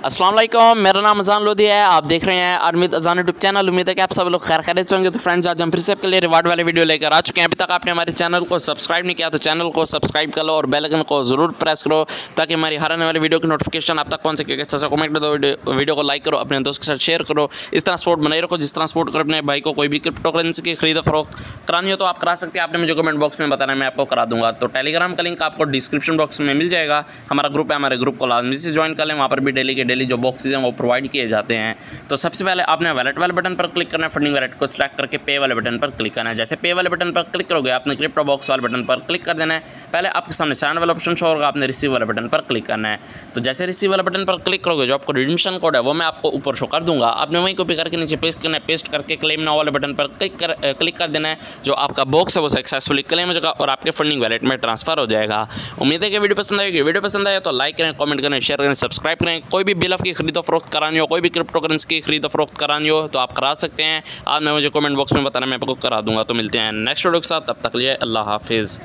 वालेकुम मेरा नाम अजान लोधी है, आप देख रहे हैं अरमित अजान यूट्यूब चैनल उम्मीद है कि आप सब लोग खैर खैरियत होंगे। तो फ्रेंड्स आज हम फिर से आपके लिए रिवार्ड वाले वीडियो लेकर आ चुके हैं। अभी तक आपने हमारे चैनल को सब्सक्राइब नहीं किया तो चैनल को सब्सक्राइब कर लो और बेल आइकन को ज़रूर प्रेस करो ताकि हमारी हर आने वाली वीडियो की नोटिफिकेशन आप तक पहुँच। सके अच्छा कमेंट दो वीडियो को लाइक करो, अपने दोस्त के साथ शेयर करो। इस तरह सपोर्ट बनाए रखो, जिस तरह सपोर्ट करो अपने भाई को, कोई भी क्रिप्टो करेंसी की खरीद, फरोख्त करानी हो तो आप करा सकते हैं। आपने मुझे कमेंट बॉक्स में बताना मैं आपको करा दूँगा। तो टेलीग्राम का लिंक आपको डिस्क्रिप्शन बॉक्स में मिल जाएगा। हमारा ग्रुप है, हमारे ग्रुप को लाजमी से ज्वाइन कर लें। वहाँ पर भी डेली के डेली जो बॉक्सेज हैं वो प्रोवाइड किए जाते हैं। तो सबसे पहले आपने वैलेट वाले बटन पर क्लिक करना है फंडिंग वैलेट को सिलेक्ट करके पे वाले बटन पर क्लिक करना है। जैसे पे वाले बटन पर क्लिक करोगे, आपने क्रिप्टो बॉक्स वाले बटन पर क्लिक कर देना है। पहले आपके सामने साइन वाला ऑप्शन शो होगा, आपने रिसीव वाले बटन पर क्लिक करना है। तो जैसे रिसीव वाले बटन पर क्लिक करोगे, जो आपको रिडमिशन कोड है, वो मैं आपको ऊपर शो कर दूँगा। आपने वहीं कॉपी करके नीचे पेस्ट करना है पेस्ट करके क्लेम नाउ वाले बटन पर क्लिक कर क्लिक कर देना है। जो आपका बॉक्स है, वो सक्सेसफुली क्लेम हो जाएगा और आपके फंडिंग वैलेट में ट्रांसफ़र हो जाएगा। उम्मीद है कि वीडियो पसंद आएगी वीडियो पसंद आए तो लाइक करें कमेंट करें शेयर करें सब्सक्राइब करें। कोई भी बिल की खरीदो फरोख्त करानी हो, कोई भी क्रिप्टो करेंसी की खरीदो फरोख्त करानी हो तो आप करा सकते हैं। मैं मुझे कमेंट बॉक्स में बताना, मैं आपको करा दूँगा। तो मिलते हैं नेक्स्ट वीडियो के साथ, तब तक लिए अल्लाह हाफिज़।